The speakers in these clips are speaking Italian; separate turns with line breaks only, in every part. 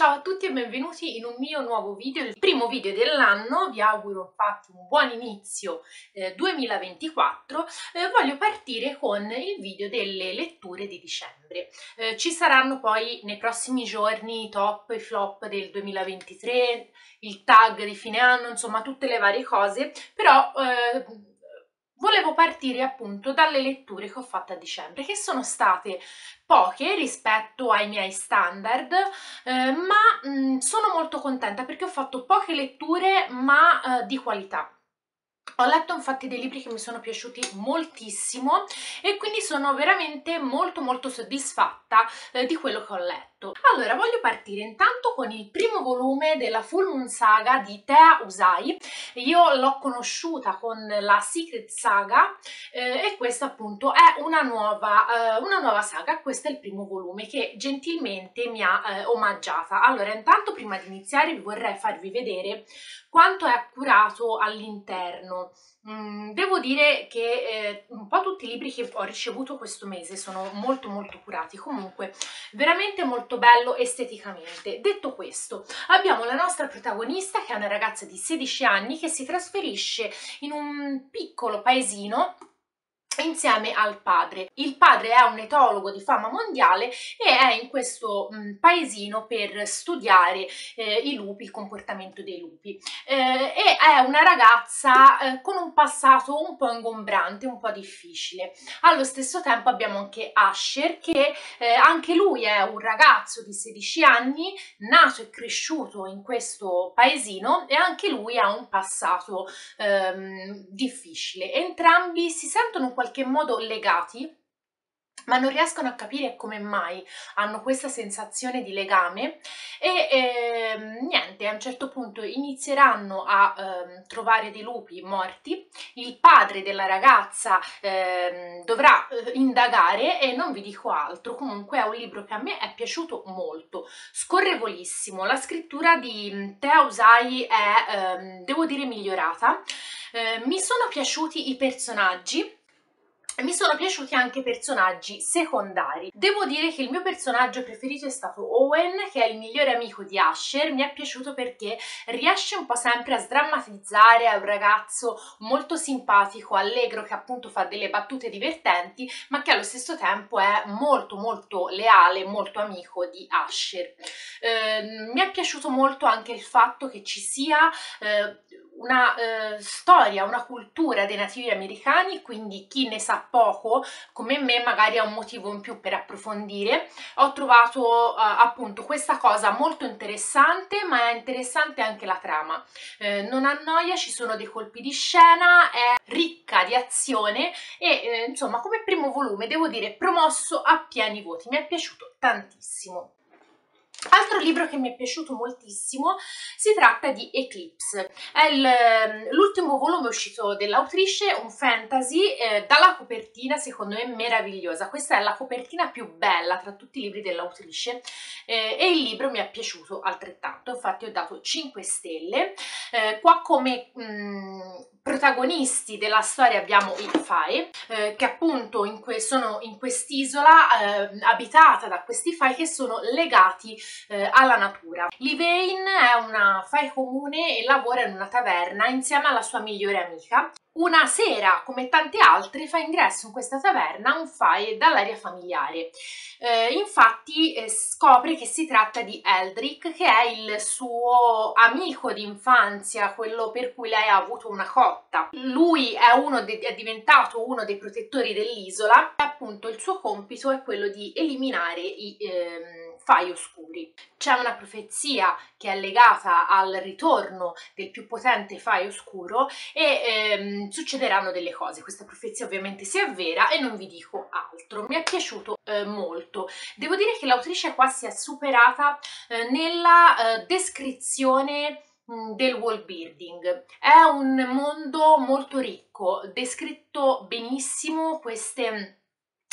Ciao a tutti e benvenuti in un mio nuovo video, il primo video dell'anno, vi auguro infatti un buon inizio eh, 2024. Eh, voglio partire con il video delle letture di dicembre. Eh, ci saranno poi nei prossimi giorni i top e flop del 2023, il tag di fine anno, insomma tutte le varie cose, però eh, volevo partire appunto dalle letture che ho fatto a dicembre, che sono state poche rispetto ai miei standard, eh, ma mh, mm, sono molto contenta perché ho fatto poche letture ma eh, di qualità. Ho letto infatti dei libri che mi sono piaciuti moltissimo e quindi sono veramente molto molto soddisfatta eh, di quello che ho letto. Allora, voglio partire intanto con il primo volume della Full Moon Saga di Tea Usai. Io l'ho conosciuta con la Secret Saga eh, e questa appunto è una nuova, eh, una nuova saga, questo è il primo volume che gentilmente mi ha eh, omaggiata. Allora, intanto prima di iniziare vi vorrei farvi vedere quanto è accurato all'interno. Mm, devo dire che eh, un po' tutti i libri che ho ricevuto questo mese sono molto molto curati, comunque veramente molto bello esteticamente. Detto questo, abbiamo la nostra protagonista che è una ragazza di 16 anni che si trasferisce in un piccolo paesino insieme al padre. Il padre è un etologo di fama mondiale e è in questo mh, mm, paesino per studiare eh, i lupi, il comportamento dei lupi. Eh, e è una ragazza eh, con un passato un po' ingombrante, un po' difficile. Allo stesso tempo abbiamo anche Asher che eh, anche lui è un ragazzo di 16 anni, nato e cresciuto in questo paesino e anche lui ha un passato ehm, difficile. Entrambi si sentono in qualche modo legati ma non riescono a capire come mai hanno questa sensazione di legame e eh, niente, a un certo punto inizieranno a eh, trovare dei lupi morti, il padre della ragazza eh, dovrà indagare e non vi dico altro, comunque è un libro che a me è piaciuto molto, scorrevolissimo, la scrittura di Tea Usai è, ehm, devo dire, migliorata, eh, mi sono piaciuti i personaggi, mi sono piaciuti anche i personaggi secondari. Devo dire che il mio personaggio preferito è stato Owen, che è il migliore amico di Asher. Mi è piaciuto perché riesce un po' sempre a sdrammatizzare, è un ragazzo molto simpatico, allegro, che appunto fa delle battute divertenti, ma che allo stesso tempo è molto molto leale, molto amico di Asher. Eh, mi è piaciuto molto anche il fatto che ci sia eh, una eh, storia, una cultura dei nativi americani, quindi chi ne sa poco come me magari ha un motivo in più per approfondire. Ho trovato eh, appunto questa cosa molto interessante, ma è interessante anche la trama. Eh, non annoia, ci sono dei colpi di scena, è ricca di azione e eh, insomma come primo volume devo dire promosso a pieni voti, mi è piaciuto tantissimo. Altro libro che mi è piaciuto moltissimo si tratta di Eclipse, è ehm, l'ultimo volume uscito dell'autrice, un fantasy, eh, dalla copertina secondo me meravigliosa, questa è la copertina più bella tra tutti i libri dell'autrice eh, e il libro mi è piaciuto altrettanto, infatti ho dato 5 stelle, eh, qua come mh, mm, protagonisti della storia abbiamo i Fai, eh, che appunto in sono in quest'isola eh, abitata da questi Fai che sono legati eh, alla natura. Livain è una Fai comune e lavora in una taverna insieme alla sua migliore amica una sera, come tante altre, fa ingresso in questa taverna un fae dall'aria familiare. Eh, infatti eh, scopre che si tratta di Eldrick, che è il suo amico d'infanzia, quello per cui lei ha avuto una cotta. Lui è, è diventato uno dei protettori dell'isola e appunto il suo compito è quello di eliminare i... Ehm, fai oscuri. C'è una profezia che è legata al ritorno del più potente fai oscuro e ehm, succederanno delle cose. Questa profezia ovviamente si avvera e non vi dico altro. Mi è piaciuto eh, molto. Devo dire che l'autrice qua si è superata eh, nella eh, descrizione mm, del wall building. È un mondo molto ricco, descritto benissimo queste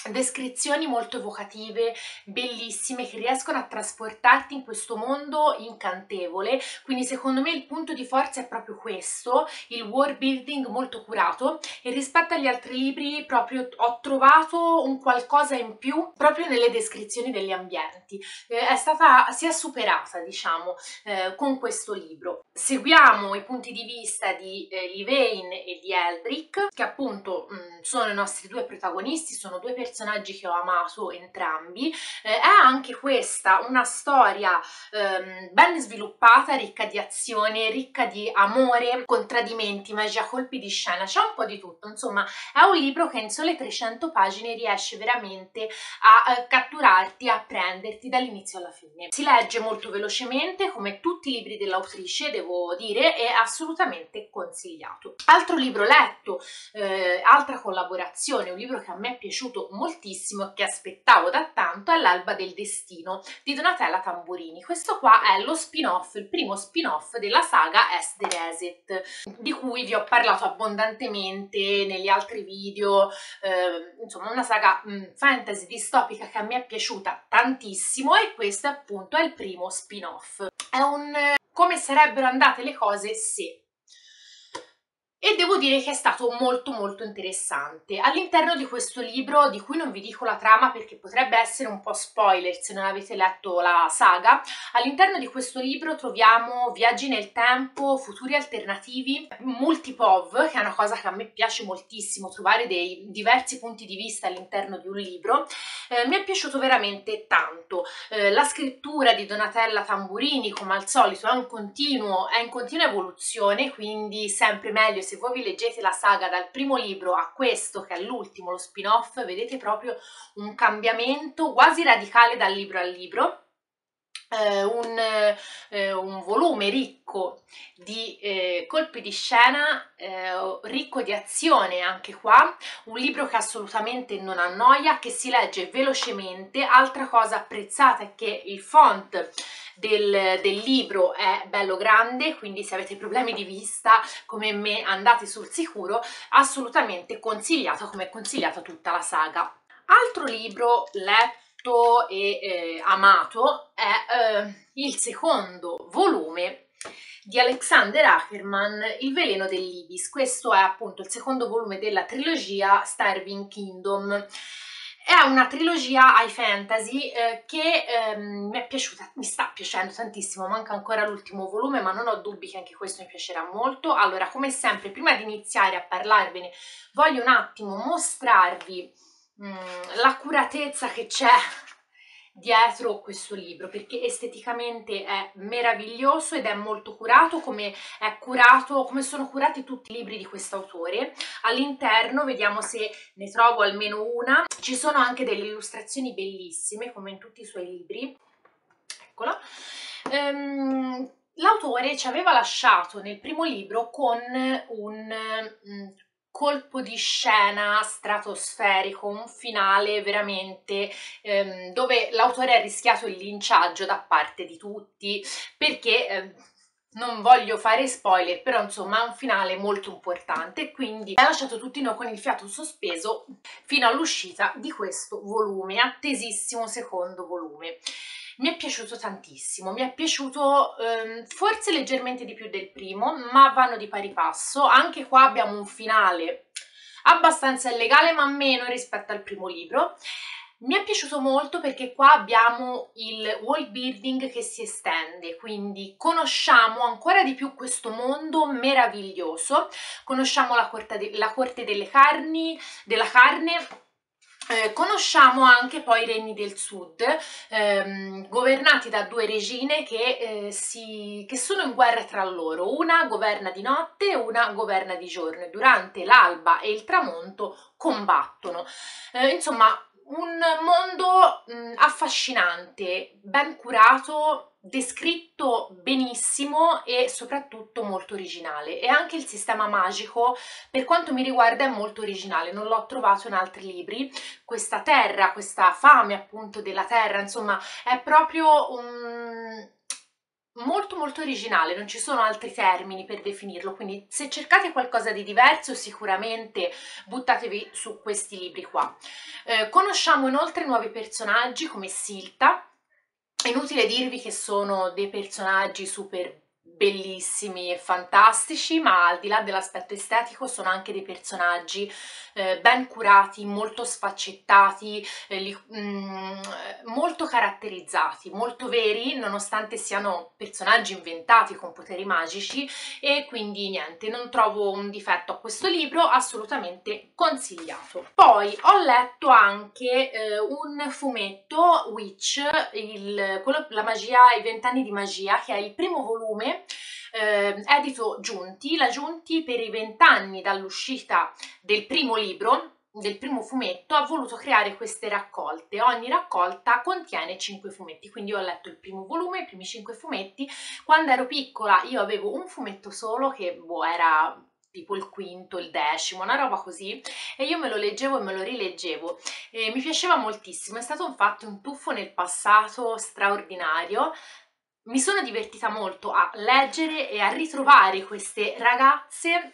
descrizioni molto evocative, bellissime, che riescono a trasportarti in questo mondo incantevole, quindi secondo me il punto di forza è proprio questo, il world building molto curato. E rispetto agli altri libri proprio ho trovato un qualcosa in più proprio nelle descrizioni degli ambienti, eh, è stata, si è superata diciamo eh, con questo libro. Seguiamo i punti di vista di eh, Livain e di Eldrick, che appunto mh, mm, sono i nostri due protagonisti, sono due personaggi personaggi che ho amato entrambi. Eh, è anche questa una storia ehm, ben sviluppata, ricca di azione, ricca di amore, contraddimenti, magia, colpi di scena, c'è un po' di tutto. Insomma, è un libro che in sole 300 pagine riesce veramente a eh, catturarti, a prenderti dall'inizio alla fine. Si legge molto velocemente, come tutti i libri dell'autrice, devo dire, è assolutamente consigliato. Altro libro letto, eh, altra collaborazione, un libro che a me è piaciuto molto moltissimo che aspettavo da tanto è L'alba del destino di Donatella Tamburini. Questo qua è lo spin-off, il primo spin-off della saga Est the Reset, di cui vi ho parlato abbondantemente negli altri video, eh, insomma una saga mh, mm, fantasy distopica che a me è piaciuta tantissimo e questo appunto è il primo spin-off. È un come sarebbero andate le cose se e devo dire che è stato molto molto interessante. All'interno di questo libro, di cui non vi dico la trama perché potrebbe essere un po' spoiler se non avete letto la saga, all'interno di questo libro troviamo viaggi nel tempo, futuri alternativi, multipov, che è una cosa che a me piace moltissimo, trovare dei diversi punti di vista all'interno di un libro. Eh, mi è piaciuto veramente tanto. Eh, la scrittura di Donatella Tamburini, come al solito, è, un continuo, è in continua evoluzione, quindi sempre meglio se voi vi leggete la saga dal primo libro a questo, che è l'ultimo, lo spin-off, vedete proprio un cambiamento quasi radicale dal libro al libro. Eh, un, eh, un, volume ricco di eh, colpi di scena, eh, ricco di azione anche qua, un libro che assolutamente non annoia, che si legge velocemente. Altra cosa apprezzata è che il font del, del, libro è bello grande, quindi se avete problemi di vista come me andate sul sicuro, assolutamente consigliato come è consigliata tutta la saga. Altro libro letto e eh, amato è eh, il secondo volume di Alexander Ackerman, Il veleno dell'Ibis. Questo è appunto il secondo volume della trilogia Starving Kingdom. È una trilogia high fantasy eh, che ehm, mi è piaciuta, mi sta piacendo tantissimo, manca ancora l'ultimo volume ma non ho dubbi che anche questo mi piacerà molto. Allora, come sempre, prima di iniziare a parlarvene, voglio un attimo mostrarvi mm, l'accuratezza che c'è dietro questo libro perché esteticamente è meraviglioso ed è molto curato come è curato come sono curati tutti i libri di quest'autore. All'interno vediamo se ne trovo almeno una. Ci sono anche delle illustrazioni bellissime come in tutti i suoi libri. Eccola. Um, l'autore ci aveva lasciato nel primo libro con un um, colpo di scena stratosferico, un finale veramente ehm, dove l'autore ha rischiato il linciaggio da parte di tutti perché ehm, non voglio fare spoiler, però insomma è un finale molto importante quindi ha lasciato tutti noi con il fiato sospeso fino all'uscita di questo volume, attesissimo secondo volume mi è piaciuto tantissimo, mi è piaciuto ehm, forse leggermente di più del primo, ma vanno di pari passo. Anche qua abbiamo un finale abbastanza illegale, ma meno rispetto al primo libro. Mi è piaciuto molto perché qua abbiamo il world building che si estende, quindi conosciamo ancora di più questo mondo meraviglioso, conosciamo la corte, de la corte delle carni, della carne, eh, conosciamo anche poi i regni del sud, ehm, governati da due regine che, eh, si, che, sono in guerra tra loro, una governa di notte e una governa di giorno e durante l'alba e il tramonto combattono. Eh, insomma, un mondo mh, affascinante, ben curato, descritto benissimo e soprattutto molto originale. E anche il sistema magico per quanto mi riguarda è molto originale. Non l'ho trovato in altri libri. Questa terra questa fame appunto della terra insomma è proprio un molto molto originale, non ci sono altri termini per definirlo, quindi se cercate qualcosa di diverso sicuramente buttatevi su questi libri qua. Eh, conosciamo inoltre nuovi personaggi come Silta, inutile dirvi che sono dei personaggi super bellissimi e fantastici, ma al di là dell'aspetto estetico sono anche dei personaggi eh, ben curati, molto sfaccettati, eh, li, mm, molto caratterizzati, molto veri, nonostante siano personaggi inventati con poteri magici e quindi niente, non trovo un difetto a questo libro, assolutamente consigliato. Poi ho letto anche eh, un fumetto Witch, il, quello, la magia, i vent'anni di magia, che è il primo volume eh, edito Giunti, la Giunti per i vent'anni dall'uscita del primo libro, del primo fumetto, ha voluto creare queste raccolte. Ogni raccolta contiene cinque fumetti, quindi ho letto il primo volume, i primi cinque fumetti. Quando ero piccola io avevo un fumetto solo che boh, era tipo il quinto, il decimo, una roba così, e io me lo leggevo e me lo rileggevo. E mi piaceva moltissimo, è stato infatti un tuffo nel passato straordinario, mi sono divertita molto a leggere e a ritrovare queste ragazze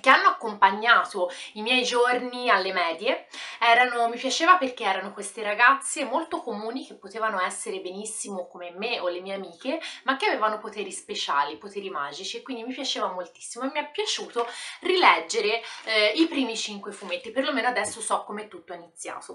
che hanno accompagnato i miei giorni alle medie. Erano, mi piaceva perché erano queste ragazze molto comuni che potevano essere benissimo come me o le mie amiche ma che avevano poteri speciali, poteri magici e quindi mi piaceva moltissimo. E mi è piaciuto rileggere eh, i primi cinque fumetti. Perlomeno adesso so come tutto è iniziato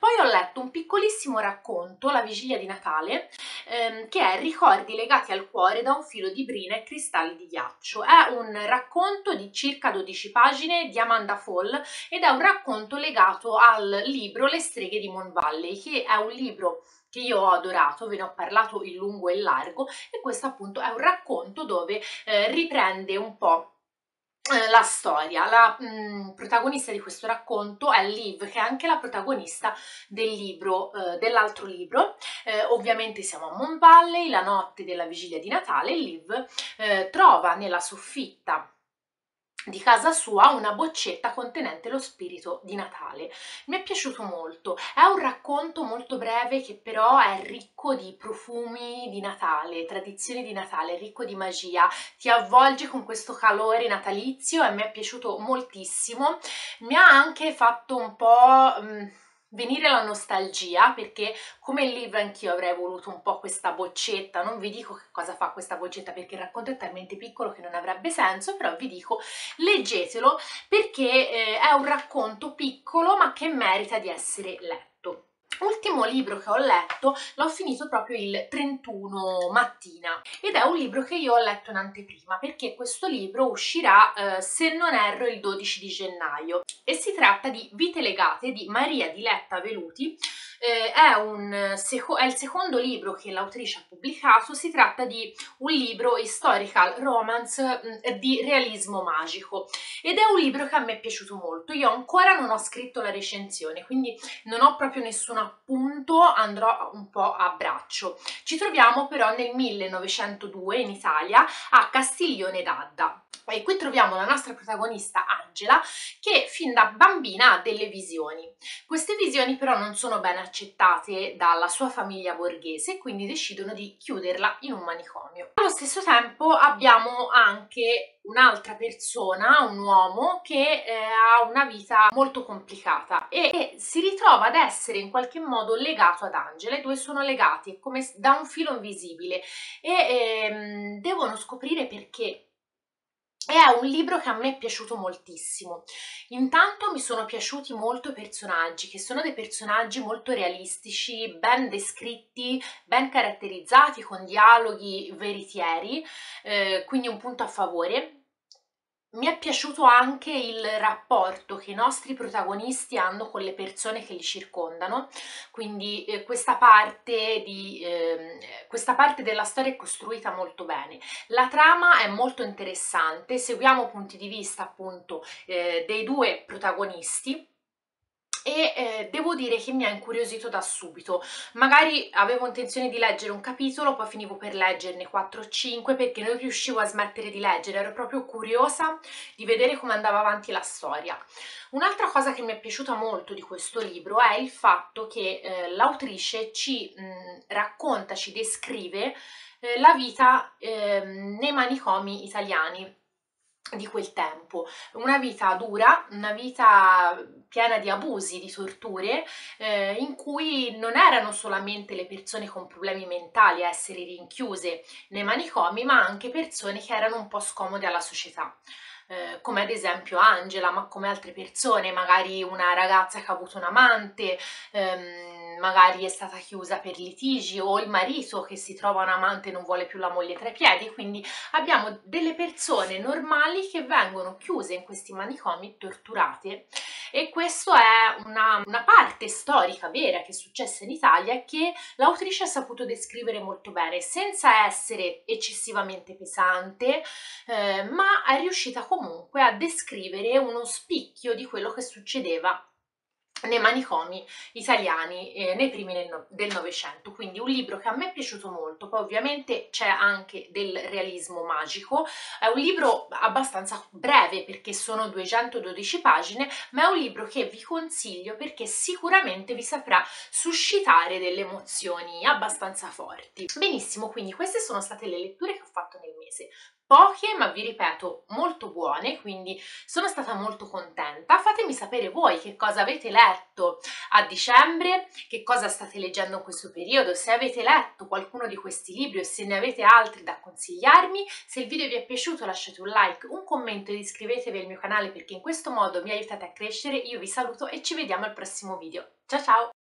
poi ho letto un piccolissimo racconto, La vigilia di Natale, ehm, che è Ricordi legati al cuore da un filo di brina e cristalli di ghiaccio. È un racconto di circa 12 pagine di Amanda Fall ed è un racconto legato al libro Le streghe di Mon Valley, che è un libro che io ho adorato, ve ne ho parlato in lungo e in largo e questo appunto è un racconto dove eh, riprende un po' la storia. La mh, mm, protagonista di questo racconto è Liv, che è anche la protagonista del libro, eh, dell'altro libro. Eh, ovviamente siamo a Mon Valley, la notte della vigilia di Natale, Liv eh, trova nella soffitta di casa sua una boccetta contenente lo spirito di Natale. Mi è piaciuto molto, è un racconto molto breve che però è ricco di profumi di Natale, tradizioni di Natale, ricco di magia, ti avvolge con questo calore natalizio e mi è piaciuto moltissimo. Mi ha anche fatto un po'... Mh, mm, venire la nostalgia perché come Liv anch'io avrei voluto un po' questa boccetta non vi dico che cosa fa questa boccetta perché il racconto è talmente piccolo che non avrebbe senso però vi dico leggetelo perché eh, è un racconto piccolo ma che merita di essere letto Ultimo libro che ho letto l'ho finito proprio il 31 mattina. Ed è un libro che io ho letto in anteprima perché questo libro uscirà eh, se non erro il 12 di gennaio. E si tratta di Vite legate di Maria Diletta Veluti eh, è, un, è, il secondo libro che l'autrice ha pubblicato, si tratta di un libro historical romance mm, di realismo magico ed è un libro che a me è piaciuto molto. Io ancora non ho scritto la recensione, quindi non ho proprio nessun appunto, andrò un po' a braccio. Ci troviamo però nel 1902 in Italia a Castiglione d'Adda. E qui troviamo la nostra protagonista Angela che fin da bambina ha delle visioni. Queste visioni però non sono ben accettate dalla sua famiglia borghese e quindi decidono di chiuderla in un manicomio. Allo stesso tempo abbiamo anche un'altra persona, un uomo, che eh, ha una vita molto complicata e, e, si ritrova ad essere in qualche modo legato ad Angela, i due sono legati come da un filo invisibile e ehm, devono scoprire perché è un libro che a me è piaciuto moltissimo. Intanto mi sono piaciuti molto i personaggi, che sono dei personaggi molto realistici, ben descritti, ben caratterizzati, con dialoghi veritieri, eh, quindi un punto a favore. Mi è piaciuto anche il rapporto che i nostri protagonisti hanno con le persone che li circondano, quindi eh, questa, parte di, eh, questa parte della storia è costruita molto bene. La trama è molto interessante, seguiamo punti di vista appunto eh, dei due protagonisti e eh, devo dire che mi ha incuriosito da subito. Magari avevo intenzione di leggere un capitolo, poi finivo per leggerne 4 o 5 perché non riuscivo a smettere di leggere, ero proprio curiosa di vedere come andava avanti la storia. Un'altra cosa che mi è piaciuta molto di questo libro è il fatto che eh, l'autrice ci mh, racconta, ci descrive eh, la vita ehm, nei manicomi italiani di quel tempo, una vita dura, una vita piena di abusi, di torture, eh, in cui non erano solamente le persone con problemi mentali a essere rinchiuse nei manicomi, ma anche persone che erano un po' scomode alla società. Eh, come ad esempio Angela, ma come altre persone, magari una ragazza che ha avuto un amante, ehm, magari è stata chiusa per litigi o il marito che si trova un amante e non vuole più la moglie tra i piedi, quindi abbiamo delle persone normali che vengono chiuse in questi manicomi, torturate. E questo è una, una parte storica vera che è successa in Italia che l'autrice ha saputo descrivere molto bene, senza essere eccessivamente pesante, eh, ma è riuscita comunque a descrivere uno spicchio di quello che succedeva nei manicomi italiani eh, nei primi del Novecento, quindi un libro che a me è piaciuto molto, poi ovviamente c'è anche del realismo magico, è un libro abbastanza breve perché sono 212 pagine, ma è un libro che vi consiglio perché sicuramente vi saprà suscitare delle emozioni abbastanza forti. Benissimo, quindi queste sono state le letture che ho fatto nel mese poche ma vi ripeto molto buone quindi sono stata molto contenta. Fatemi sapere voi che cosa avete letto a dicembre che cosa state leggendo in questo periodo se avete letto qualcuno di questi libri o se ne avete altri da consigliarmi. Se il video vi è piaciuto lasciate un like un commento ed iscrivetevi al mio canale perché in questo modo mi aiutate a crescere. Io vi saluto e ci vediamo al prossimo video. Ciao ciao